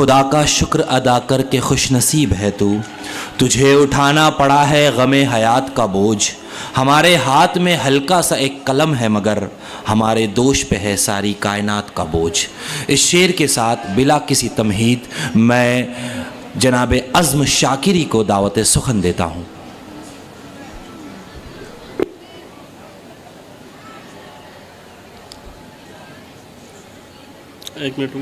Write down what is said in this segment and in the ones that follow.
خدا کا شکر ادا کر کے خوش نصیب ہے تو۔ تجھے اٹھانا پڑا ہے غم حیات کا بوجھ۔ ہمارے ہاتھ میں ہلکا سا ایک قلم ہے مگر ہمارے دوش پہ ہے ساری کائنات کا بوجھ۔ اس شعر کے ساتھ بلا کسی تمہید میں جناب عزم شاکری کو دعوت سخن دیتا ہوں۔ ایک منٹ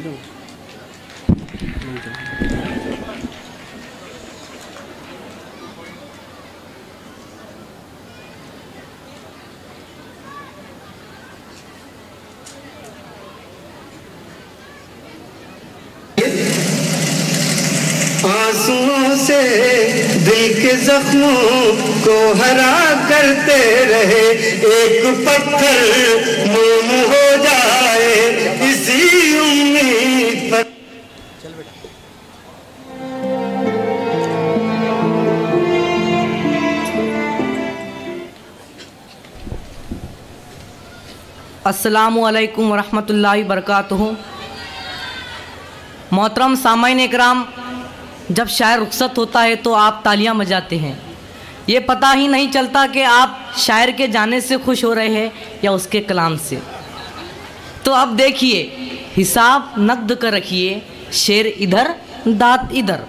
آنسوؤں سے دل کے زخموں کو ہرا کرتے رہے۔ ایک پتھر موم ہو السلام علیکم ورحمۃ اللہ وبرکاتہ۔ محترم سامعین اکرام، جب شاعر رخصت ہوتا ہے تو آپ تالیاں بجاتے ہیں۔ یہ پتہ ہی نہیں چلتا کہ آپ شاعر کے جانے سے خوش ہو رہے ہیں یا اس کے کلام سے۔ تو اب دیکھیے، حساب نقد کر رکھیے۔ شعر ادھر دات ادھر۔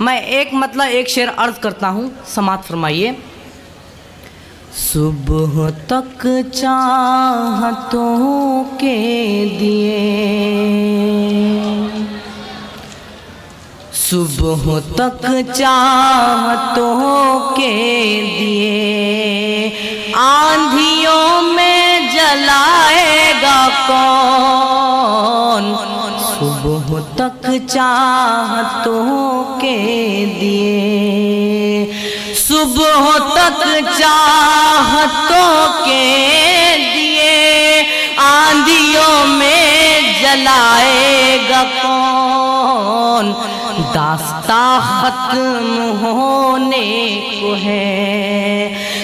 میں ایک مطلب ایک شعر عرض کرتا ہوں، سماعت فرمائیے۔ صبح تک چاہتوں کے دیے۔ صبح تک چاہتوں کے دیے۔ آندھیوں میں جلائے گا کون؟ صبح تک چاہتوں کے دیے۔ صبح تک چاہتوں کے دیے۔ آندھیوں میں جلائے گا کون؟ داستہ ختم ہونے کو ہے۔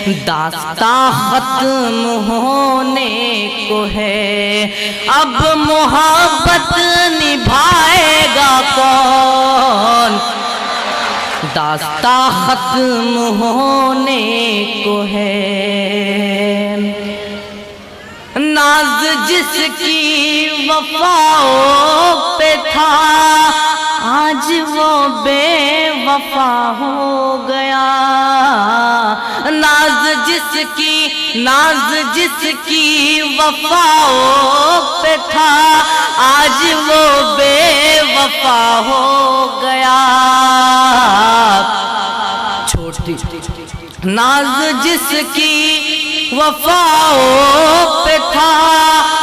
داستہ ختم ہونے کو ہے۔ اب محبت نبھائے گا کون؟ داستہ ختم ہونے کو ہے۔ ناز جس کی وفاؤں پہ تھا، آج وہ بے وفا ہو گیا۔ ناز جس کی، ناز جس کی وفاؤں پہ تھا، آج وہ بے وفا ہو گیا۔ چھوٹی، ناز جس کی وفاؤں پہ تھا،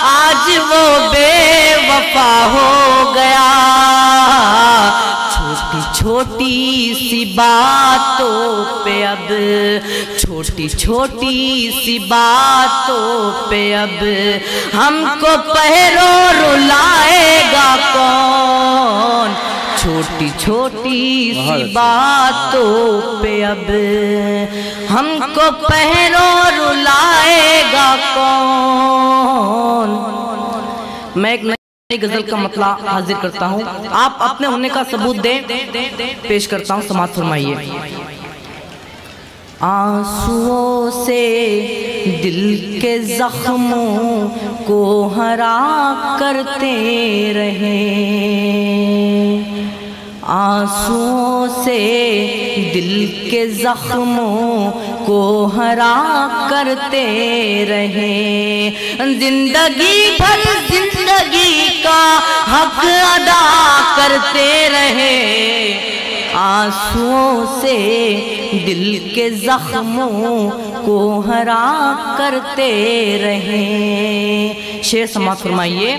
آج وہ بے وفا ہو گیا۔ چھوٹی چھوٹی چھوٹی چھوٹی سی باتوں پہ اب ہم کو پہرو رلائے گا کون؟ چھوٹی چھوٹی سی باتوں پہ اب ہم کو پہرو رلائے گا کون؟ میں ایک نئی غزل کا مطلب حاضر کرتا ہوں۔ آپ اپنے ہونے کا ثبوت دیں۔ پیش کرتا ہوں۔ سماعت فرمائیے۔ آنسوؤں سے دل کے زخموں کو ہرا کرتے رہے۔ آنسوؤں سے دل کے زخموں کو ہرا کرتے رہے۔ زندگی بھر زندگی کا حق ادا کرتے رہے۔ آنسوؤں سے دل کے زخموں کو ہرا کرتے رہے شعر سماعت فرمائیے۔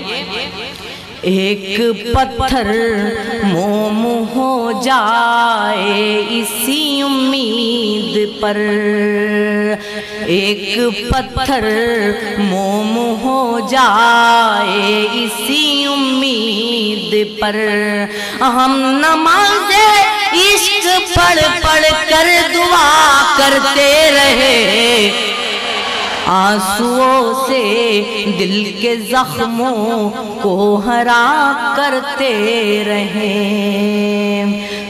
ایک پتھر موم ہو جائے اسی امید پر۔ ایک پتھر موم ہو جائے اسی امید پر۔ ہم نماز عشق پڑھ پڑھ کر دعا کرتے رہے۔ آنسوؤں سے دل کے زخموں کو ہرا کرتے رہے۔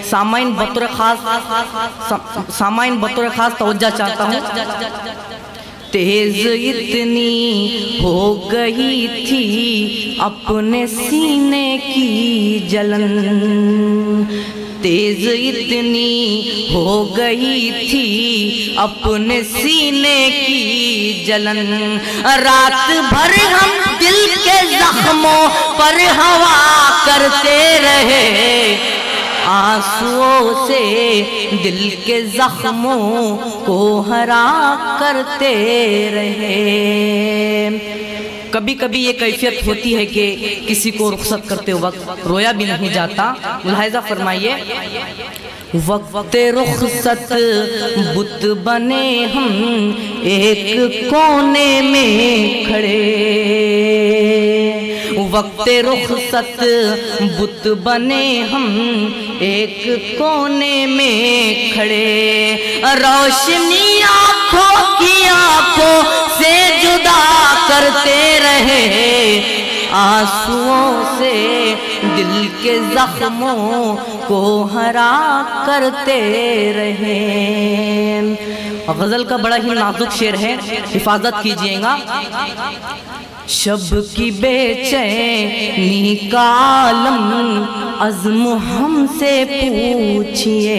سامعین بطور خاص سامعین بطور خاص توجہ چاہتا ہوں۔ تیز اتنی ہو گئی تھی اپنے سینے کی جلن۔ تیز اتنی ہو گئی تھی اپنے سینے کی جلن۔ رات بھر ہم دل کے زخموں پر ہوا کرتے رہے۔ آنسوؤں سے دل کے زخموں کو ہرا کرتے رہے۔ کبھی کبھی یہ کیفیت ہوتی ہے کہ کسی کو رخصت کرتے وقت رویا بھی نہیں جاتا۔ ملاحظہ فرمائیے۔ وقت رخصت بت بنے ہم ایک کونے میں کھڑے۔ وقت رخصت بت بنے ہم ایک کونے میں کھڑے۔ روشنی آنکھوں کی آنکھوں سے جدا کرتے رہے۔ آنسوؤں سے دل کے زخموں کو ہرا کرتے رہے۔ غزل کا بڑا ہی نازک شعر ہے۔ حفاظت کیجیے گا۔ شب کی بے چینی کا عالم عزم ہم سے پوچھئے۔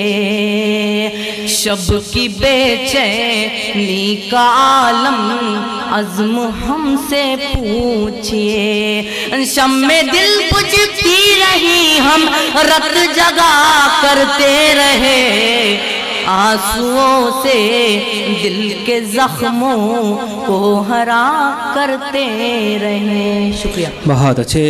شب کی بے چینی کا عالم عزم ہم سے پوچھئے۔ شم دل بجھتی رہی ہم، رت جگا کرتے رہے۔ آنسوؤں سے دل کے زخموں کو ہرا کرتے رہے۔ شکریہ۔ بہت اچھے۔